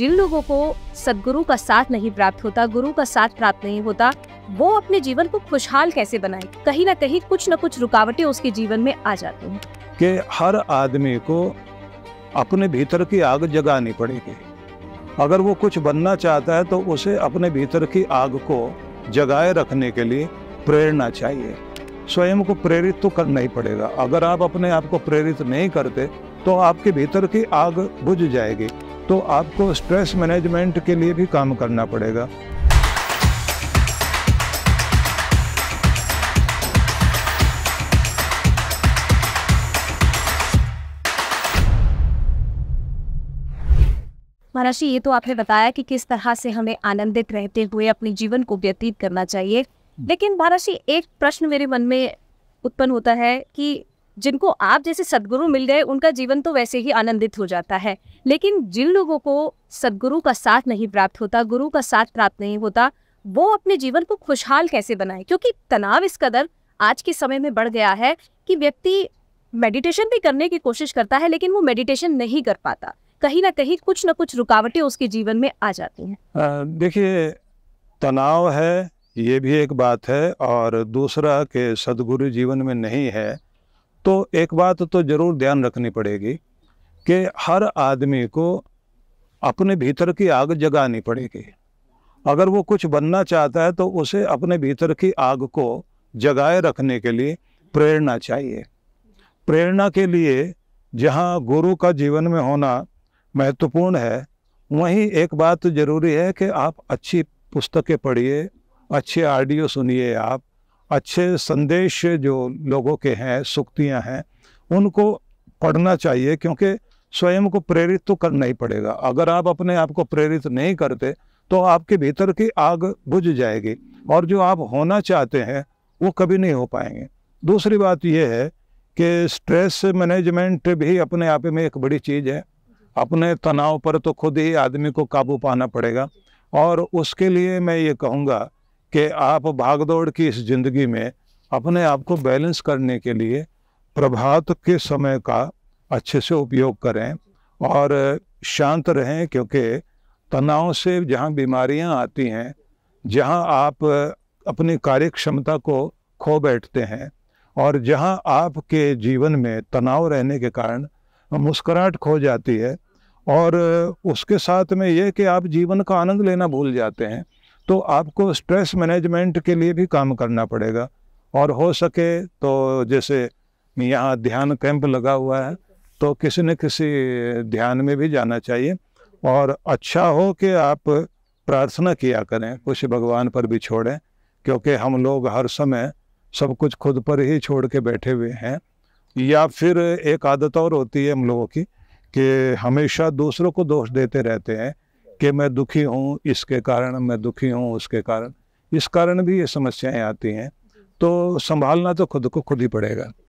जिन लोगों को सदगुरु का साथ नहीं प्राप्त होता, गुरु का साथ प्राप्त नहीं होता, वो अपने जीवन को खुशहाल कैसे बनाए? कहीं ना कहीं कुछ न कुछ रुकावटें उसके जीवन में आ जाती हैं। कि हर आदमी को अपने भीतर की आग जगानी पड़ेगी। अगर वो कुछ बनना चाहता है तो उसे अपने भीतर की आग को जगाए रखने के लिए प्रेरणा चाहिए। स्वयं को प्रेरित तो करना ही पड़ेगा। अगर आप अपने आप को प्रेरित नहीं करते तो आपके भीतर की आग बुझ जाएगी। तो आपको स्ट्रेस मैनेजमेंट के लिए भी काम करना पड़ेगा। महाराज ये तो आपने बताया कि किस तरह से हमें आनंदित रहते हुए अपने जीवन को व्यतीत करना चाहिए। लेकिन महाराज एक प्रश्न मेरे मन में उत्पन्न होता है कि जिनको आप जैसे सदगुरु मिल गए उनका जीवन तो वैसे ही आनंदित हो जाता है। लेकिन जिन लोगों को सदगुरु का साथ नहीं प्राप्त होता, गुरु का साथ प्राप्त नहीं होता, वो अपने जीवन को खुशहाल कैसे बनाए? क्योंकि तनाव इस कदर आज के समय में बढ़ गया है कि व्यक्ति मेडिटेशन भी करने की कोशिश करता है, लेकिन वो मेडिटेशन नहीं कर पाता। कहीं ना कहीं कुछ ना कुछ रुकावटें उसके जीवन में आ जाती हैं। देखिए, तनाव है, ये भी एक बात है, और दूसरा के सदगुरु जीवन में नहीं है तो एक बात तो ज़रूर ध्यान रखनी पड़ेगी कि हर आदमी को अपने भीतर की आग जगानी पड़ेगी। अगर वो कुछ बनना चाहता है तो उसे अपने भीतर की आग को जगाए रखने के लिए प्रेरणा चाहिए। प्रेरणा के लिए जहाँ गुरु का जीवन में होना महत्वपूर्ण है, वहीं एक बात ज़रूरी है कि आप अच्छी पुस्तकें पढ़िए, अच्छे ऑडियो सुनिए आप अच्छे संदेश जो लोगों के हैं, सुक्तियाँ हैं, उनको पढ़ना चाहिए क्योंकि स्वयं को प्रेरित तो करना ही पड़ेगा। अगर आप अपने आप को प्रेरित नहीं करते तो आपके भीतर की आग बुझ जाएगी और जो आप होना चाहते हैं, वो कभी नहीं हो पाएँगे। दूसरी बात यह है कि स्ट्रेस मैनेजमेंट भी अपने आप में एक बड़ी चीज़ है। अपने तनाव पर तो खुद ही आदमी को काबू पाना पड़ेगा। और उसके लिए मैं ये कहूँगा कि आप भागदौड़ की इस ज़िंदगी में अपने आप को बैलेंस करने के लिए प्रभात के समय का अच्छे से उपयोग करें और शांत रहें, क्योंकि तनाव से जहाँ बीमारियाँ आती हैं, जहाँ आप अपनी कार्य क्षमता को खो बैठते हैं और जहाँ आपके जीवन में तनाव रहने के कारण मुस्कुराहट खो जाती है और उसके साथ में ये कि आप जीवन का आनंद लेना भूल जाते हैं। तो आपको स्ट्रेस मैनेजमेंट के लिए भी काम करना पड़ेगा। और हो सके तो जैसे यहाँ ध्यान कैंप लगा हुआ है तो किसी न किसी ध्यान में भी जाना चाहिए। और अच्छा हो कि आप प्रार्थना किया करें, कुछ भगवान पर भी छोड़ें, क्योंकि हम लोग हर समय सब कुछ खुद पर ही छोड़ के बैठे हुए हैं। या फिर एक आदत और होती है हम लोगों की कि हमेशा दूसरों को दोष देते रहते हैं कि मैं दुखी हूँ इसके कारण मैं दुखी हूँ उसके कारण। इस कारण भी ये समस्याएँ आती हैं। तो संभालना तो खुद को खुद ही पड़ेगा।